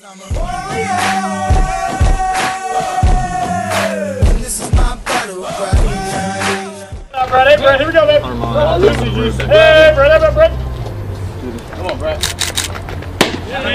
Brett, hey, Brett, here we go, babe. Armand. Lucy juice. Hey, Brett, hey, Brett, Brett. Come on, Brett. Hey,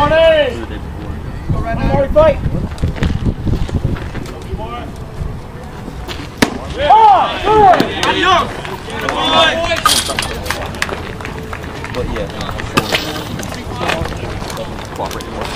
On in. One more fight. Oh, good. But yeah. Cooperate more.